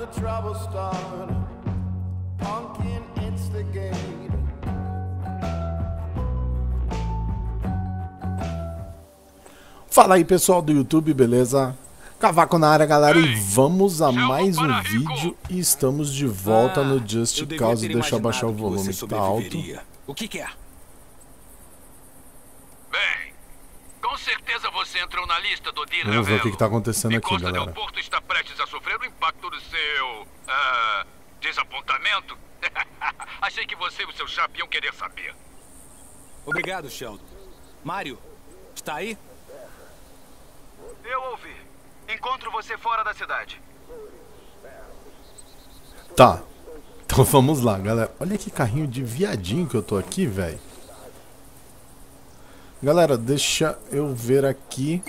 the trouble started. Pumpkin instigate. Fala aí pessoal do YouTube, beleza? Cavaco na área, galera, e vamos a mais um vídeo e estamos de volta no Just Ah, eu devia Cause. Deixa eu baixar o que volume que tá alto. O que quer? Bem, com certeza entrou na lista do Dir Vamos ver o que, que tá acontecendo aqui, Costa galera. Porto está prestes a sofrer o impacto do seu... ah, desapontamento? Achei que você e o seu chapa iam querer saber. Obrigado, Sheldon. Mário, está aí? Eu ouvi. Encontro você fora da cidade. Tá. Então vamos lá, galera. Olha que carrinho de viadinho que eu tô aqui, velho. Galera, deixa eu ver aqui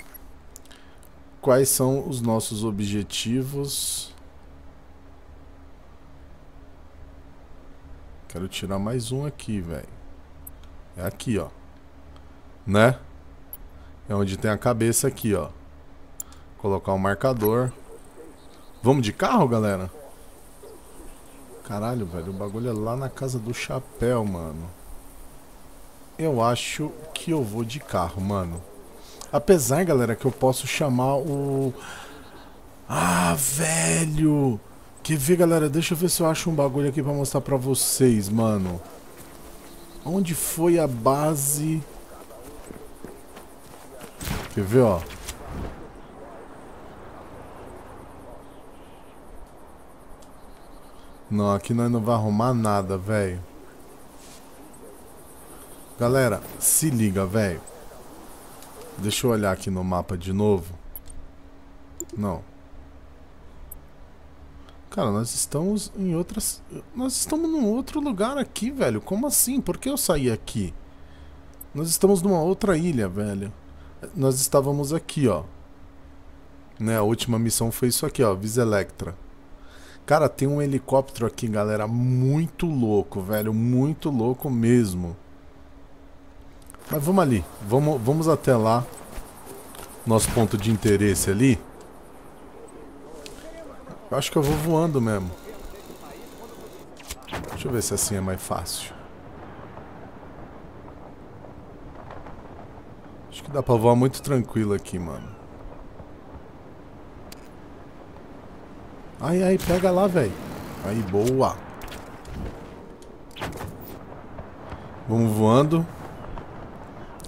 quais são os nossos objetivos. Quero tirar mais um aqui, velho. É aqui, ó. Né? É onde tem a cabeça aqui, ó. Colocar um marcador. Vamos de carro, galera? Caralho, velho, o bagulho é lá na casa do chapéu, mano. Eu acho que eu vou de carro, mano. Apesar, galera, que eu posso chamar o. Ah, velho! Quer ver, galera? Deixa eu ver se eu acho um bagulho aqui pra mostrar pra vocês, mano. Onde foi a base? Quer ver, ó? Não, aqui nós não vai arrumar nada, velho. Galera, se liga, velho. Deixa eu olhar aqui no mapa de novo. Não. Cara, nós estamos em outras. Nós estamos num outro lugar aqui, velho. Como assim? Por que eu saí aqui? Nós estamos numa outra ilha, velho. Nós estávamos aqui, ó. Né, a última missão foi isso aqui, ó. Visa Electra. Cara, tem um helicóptero aqui, galera, muito louco, velho, muito louco mesmo. Mas vamos ali, vamos, vamos até lá. Nosso ponto de interesse ali. Eu acho que eu vou voando mesmo. Deixa eu ver se assim é mais fácil. Acho que dá pra voar muito tranquilo aqui, mano. Ai, ai, pega lá, velho. Aí, boa. Vamos voando.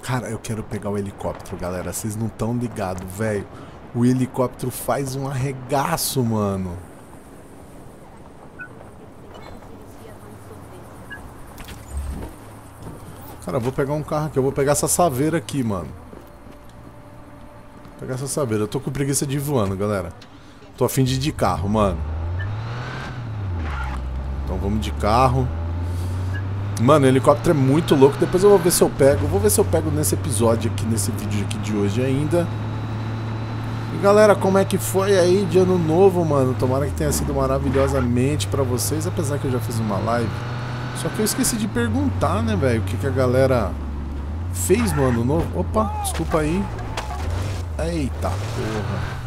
Cara, eu quero pegar o helicóptero, galera. Vocês não estão ligados, velho. O helicóptero faz um arregaço, mano. Cara, eu vou pegar um carro aqui. Eu vou pegar essa saveira aqui, mano. Vou pegar essa saveira. Eu tô com preguiça de ir voando, galera. Tô afim de ir de carro, mano. Então vamos de carro. Mano, o helicóptero é muito louco. Depois eu vou ver se eu pego. Vou ver se eu pego nesse episódio aqui, nesse vídeo aqui de hoje ainda. E galera, como é que foi aí de ano novo, mano? Tomara que tenha sido maravilhosamente pra vocês, apesar que eu já fiz uma live. Só que eu esqueci de perguntar, né, velho, o que, que a galera fez no ano novo. Opa, desculpa aí. Eita porra.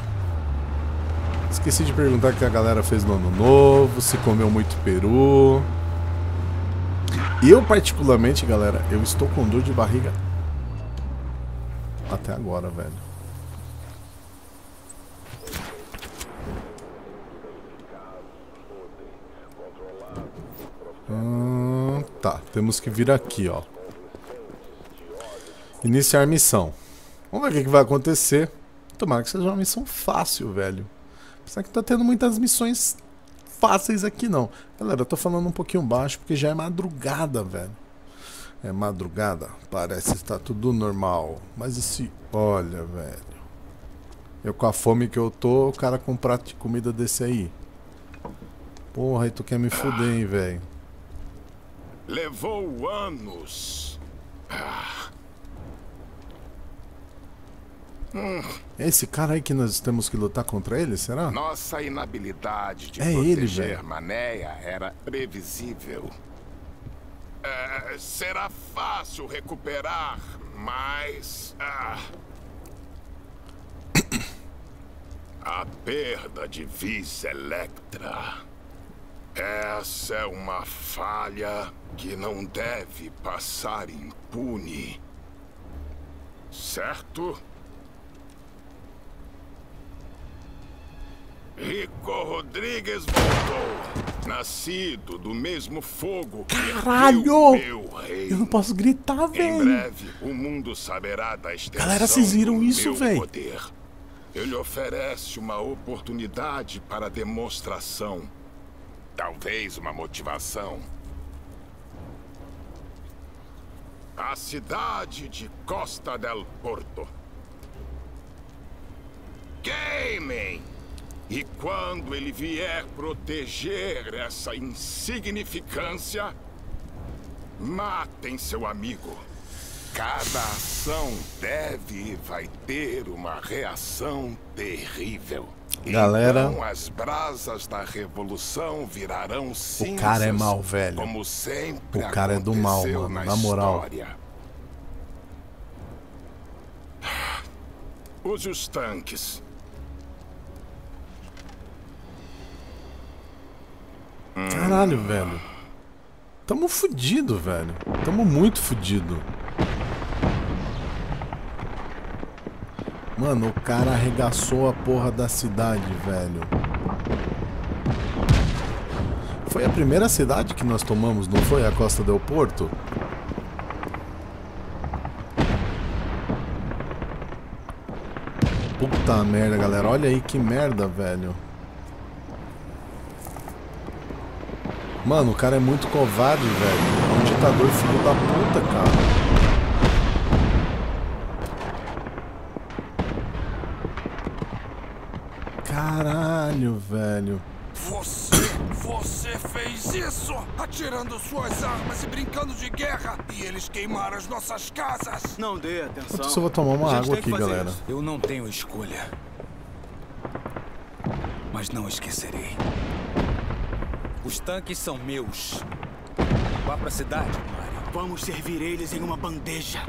Esqueci de perguntar o que a galera fez no ano novo, se comeu muito peru. Eu, particularmente, galera, eu estou com dor de barriga até agora, velho. Hum, tá, temos que vir aqui, ó. Iniciar missão. Vamos ver o que, vai acontecer. Tomara que seja uma missão fácil, velho. Apesar que tá tendo muitas missões fáceis aqui, não. Galera, eu tô falando um pouquinho baixo porque já é madrugada, velho. É madrugada, parece que tá tudo normal. Mas esse. Olha, velho. Eu com a fome que eu tô, o cara com um prato de comida desse aí. Porra, aí tu quer me fuder, hein, velho. Levou anos. É esse cara aí que nós temos que lutar contra ele, será? Nossa inabilidade de É ele, proteger velho. Manéia era previsível. É, será fácil recuperar, mas. ah, A perda de Vis Electra. Essa é uma falha que não deve passar impune. Certo? Rico Rodrigues voltou. Nascido do mesmo fogo que Caralho! meu reino. Eu não posso gritar, Em velho. breve, o mundo saberá da extensão Galera, vocês viram do isso, poder. Ele oferece uma oportunidade para demonstração. Talvez uma motivação. A cidade de Costa del Porto. Queimem! E quando ele vier proteger essa insignificância, Matem seu amigo. Cada ação deve e vai ter uma reação terrível. Galera- Então as brasas da revolução virarão cinzas. cara é mau, velho. Como sempre O cara é do mal, mano, na na moral. história. Use os tanques. Caralho, velho. Tamo fudido, velho. Tamo muito fudido. Mano, o cara arregaçou a porra da cidade, velho. Foi a primeira cidade que nós tomamos, não foi? A Costa del Porto? Puta merda, galera. Olha aí que merda, velho. Mano, o cara é muito covarde, velho. É um ditador filho da puta, cara. Caralho, velho. Você, você fez isso! Atirando suas armas e brincando de guerra! E eles queimaram as nossas casas! Não dê atenção. isso, eu vou tomar uma água aqui, galera. isso. Eu não tenho escolha. Mas não esquecerei. Os tanques são meus. Vá pra cidade, Mario. Vamos servir eles em uma bandeja.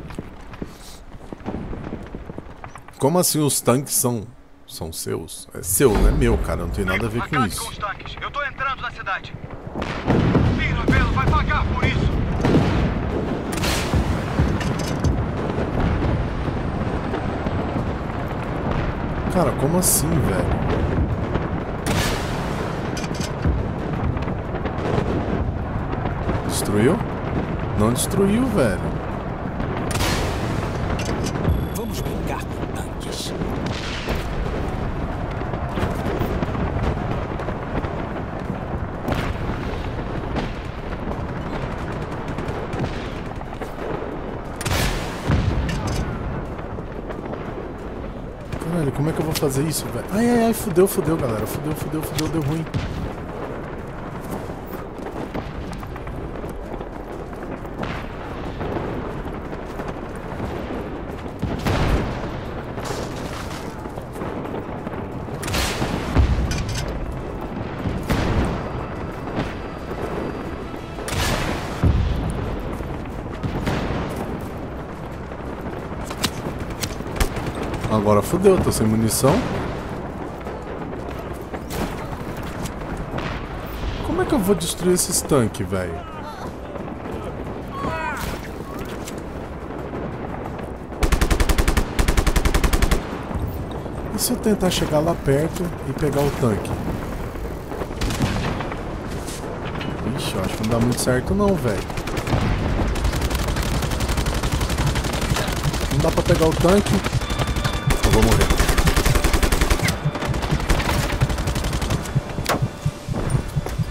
Como assim os tanques são são seus? É seu, não é meu, cara. Não tem nada a ver com isso. com os tanques. Eu tô entrando na cidade. Mira, Belo vai pagar por isso. Cara, como assim, velho? Destruiu? Não destruiu, velho. Vamos brincar com tanques. Caralho, como é que eu vou fazer isso, velho? Ai, ai, ai, fudeu, fudeu, galera. Fudeu, fudeu, fudeu, deu ruim. Agora fudeu, tô sem munição. Como é que eu vou destruir esses tanques, velho? E se eu tentar chegar lá perto e pegar o tanque? Ixi, eu acho que não dá muito certo não, velho. Não dá pra pegar o tanque. Vou morrer.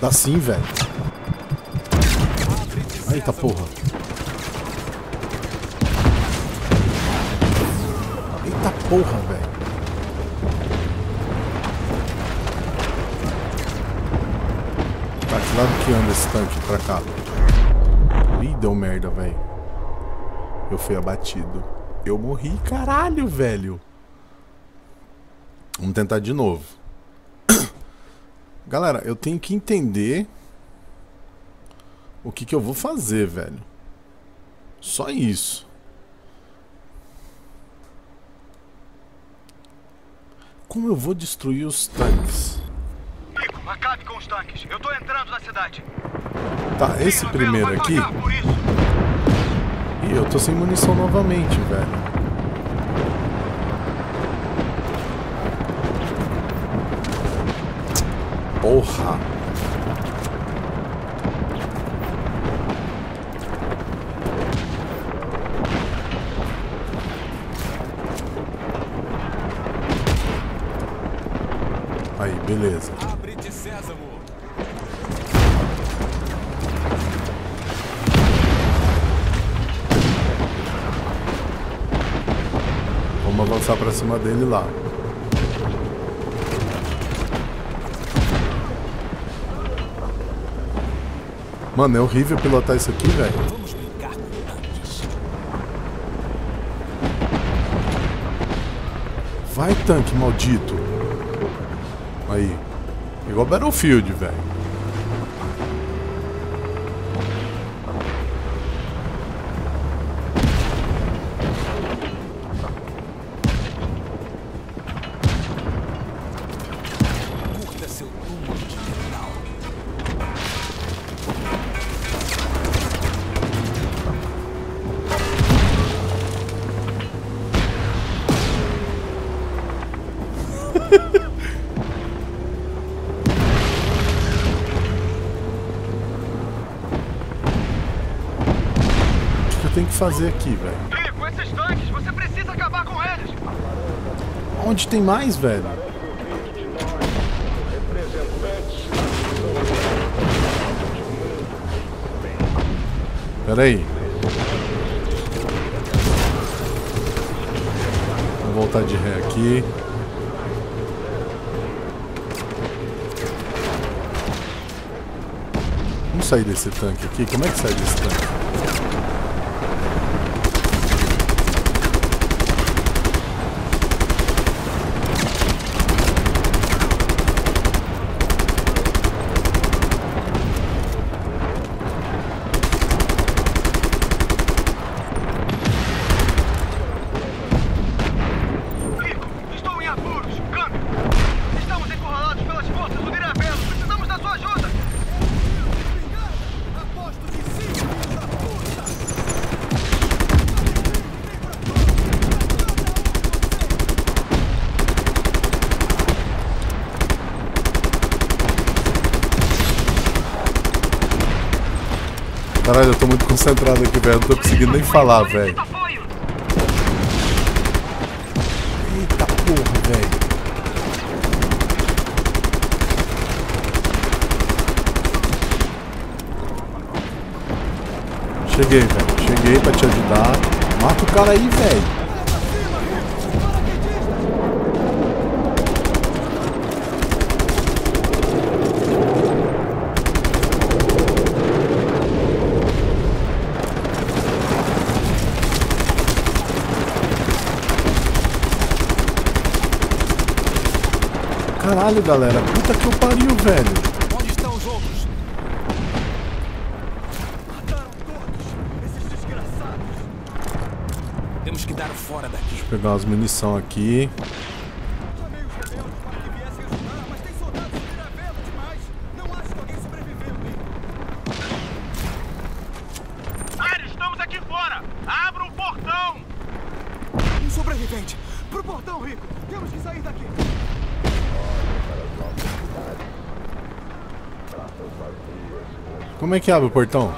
Dá sim, velho. Eita porra. Eita porra, velho. Tá, que lado que anda esse tanque pra cá? Ih, deu merda, velho. Eu fui abatido. Eu morri, caralho, velho. Vamos tentar de novo. Galera, eu tenho que entender o que, que eu vou fazer, velho. Só isso. como eu vou destruir os tanques? Acabe com os tanques. Eu tô entrando na cidade. Tá, esse primeiro aqui. Ih, eu tô sem munição novamente, velho. Porra! Aí, beleza. Abre-te, Sésamo. Vamos avançar pra cima dele lá. Mano, é horrível pilotar isso aqui, velho. Vai, tanque maldito. Aí. Igual Battlefield, velho. Fazer aqui, velho? Rico, esses tanques, você precisa acabar com eles. Onde tem mais, velho? Pera aí. Vou voltar de ré aqui. Vamos sair desse tanque aqui. Como é que sai desse tanque? Rico, estou em apuros. Câmbio. Estamos encurralados pelas forças do Mirabelo. Precisamos da sua ajuda. Aposto de cima, filho da puta! Caralho, eu tô muito concentrado aqui, velho. Não tô conseguindo nem falar, velho. Eita porra, velho. Cheguei, velho. Cheguei pra te ajudar. Mata o cara aí, velho. Caralho, galera. Puta que eu pariu, velho. Onde estão os outros? Mataram todos! Esses desgraçados! Temos que dar fora daqui. Vou pegar umas munição aqui. Chamei os rebeldes para que viessem ajudar, mas tem soldados do Mirabelo demais! Não acho que alguém sobreviveu, Rico. Ares, estamos aqui fora! Abra o portão! Um sobrevivente! Pro portão, Rico! Temos que sair daqui! Como é que abre o portão?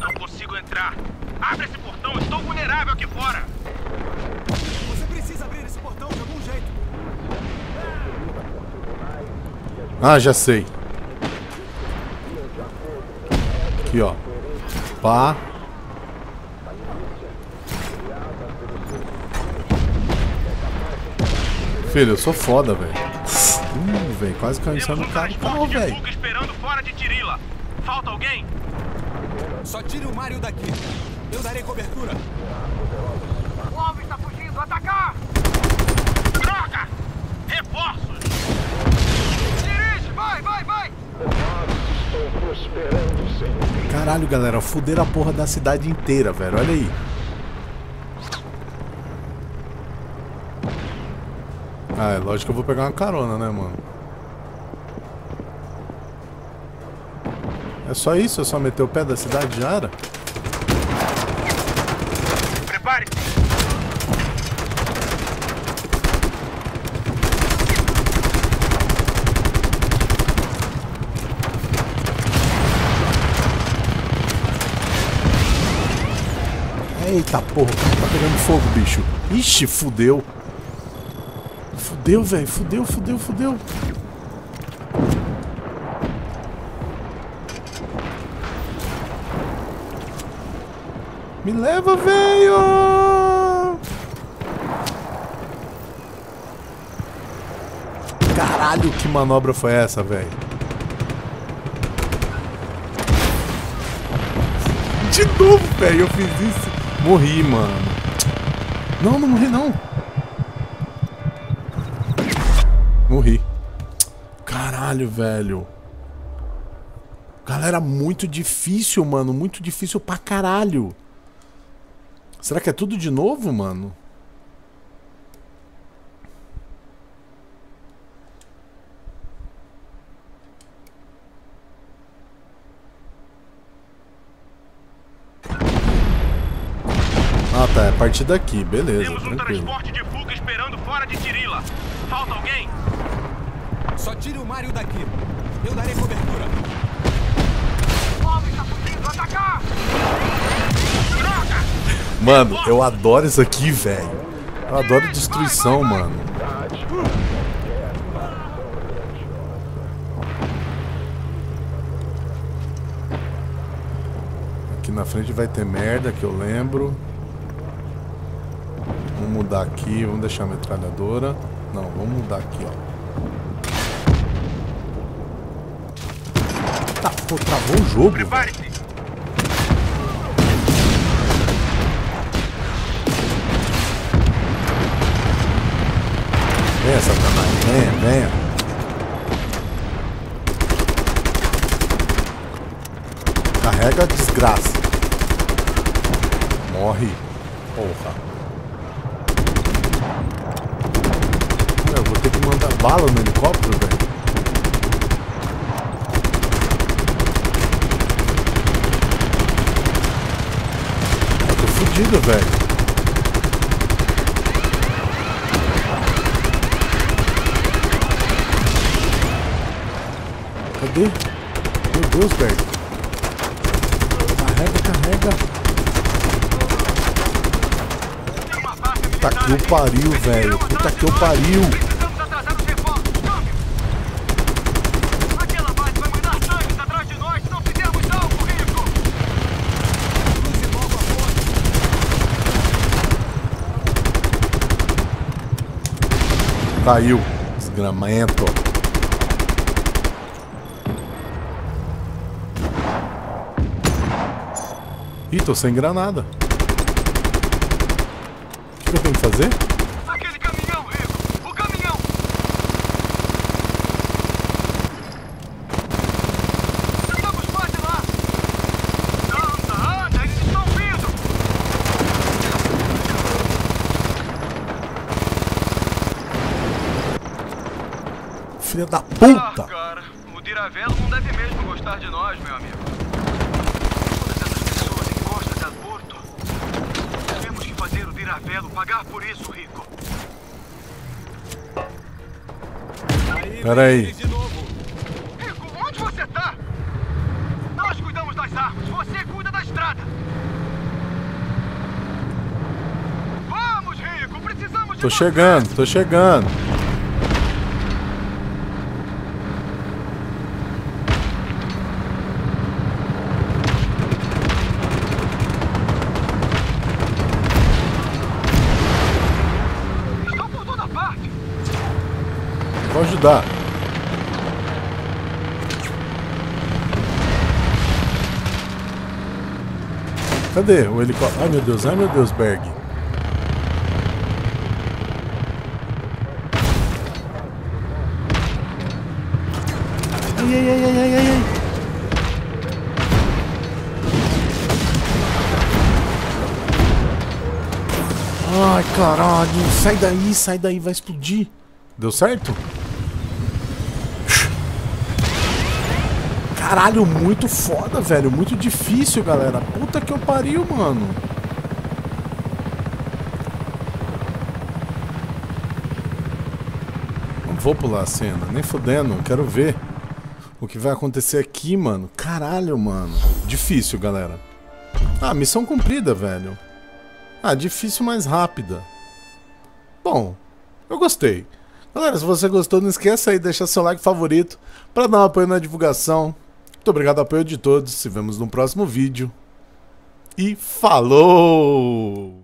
Não consigo entrar! Abre esse portão! Estou vulnerável aqui fora! Você precisa abrir esse portão de algum jeito! Ah, já sei. Aqui, ó. Pá. Filho, eu sou foda, velho. Hum, velho, quase caiu em cima do cara. Calma, velho. esperando fora de Tirila! Falta alguém? Só tire o Mario daqui. Eu darei cobertura. O alvo está fugindo! Atacar! Droga! Reforços! Dirige! Vai, vai, vai! Caralho, galera, fuderam a porra da cidade inteira, velho. Olha aí. Ah, é lógico que eu vou pegar uma carona, né, mano? É só isso? É só meter o pé da cidade já era? Prepare-se! Eita porra, tá pegando fogo, bicho. Ixi, fudeu. Fudeu, velho. Fudeu, fudeu, fudeu. Me leva, velho! Caralho, que manobra foi essa, velho? De novo, velho, eu fiz isso. Morri, mano. Não, não morri, não. Morri. Caralho, velho. Galera, muito difícil, mano. Muito difícil pra caralho. Será que é tudo de novo, mano? Ah, tá. É a partir daqui. Beleza, Temos um tranquilo. transporte de fuga esperando fora de Tirila. Falta alguém? Só tire o Mario daqui. Eu darei cobertura. Homem, tá fugindo! Atacar! Mano, eu adoro isso aqui, velho. Eu adoro destruição, mano. Aqui na frente vai ter merda, que eu lembro. Vamos mudar aqui, vamos deixar a metralhadora. Não, vamos mudar aqui, ó. Pô, travou o jogo. Prepare-se! Venha, Satanás, venha, venha. Carrega a desgraça. Morre. Porra. Eu vou ter que mandar bala no helicóptero, velho. Eu tô fudido, velho. Cadê? Meu Deus, velho. Carrega, carrega. Puta que eu pariu, velho. Puta que eu pariu. Precisamos atrasar os reforços! Câmbio! Aquela base vai mandar tanques atrás de nós se não fizermos algo, Rico! Use logo a força. Caiu. Desgramento. Ih, tô sem granada. O que eu tenho que fazer? Aquele caminhão, Rico! O caminhão! Estamos quase lá! Anda, anda! Eles estão vindo! Filha da Ah, puta! cara, o Diravelo não deve mesmo gostar de nós, meu amigo. Todas essas pessoas a Porto. Temos que fazer o Diravelo pagar por isso, Rico. Aí Pera vem aí. eles de novo. Rico, onde você tá? Nós cuidamos das armas, você cuida da estrada. Vamos, Rico, precisamos de Tô você. chegando, tô chegando. Ajudar. Cadê o helicóptero? Ai meu Deus, ai meu Deus, Berg. Ai, ai, ai, ai, ai, ai, ai. Caralho. Sai daí, sai daí, vai explodir. Deu certo? Caralho, muito foda, velho. Muito difícil, galera. Puta que eu pariu, mano. Não vou pular a cena, nem fudendo. Quero ver o que vai acontecer aqui, mano. Caralho, mano. Difícil, galera. Ah, missão cumprida, velho. Ah, difícil, mas rápida. Bom, eu gostei. Galera, se você gostou, não esqueça aí de deixar seu like favorito para dar um apoio na divulgação. Muito obrigado ao apoio de todos. Se vemos no próximo vídeo. E falou!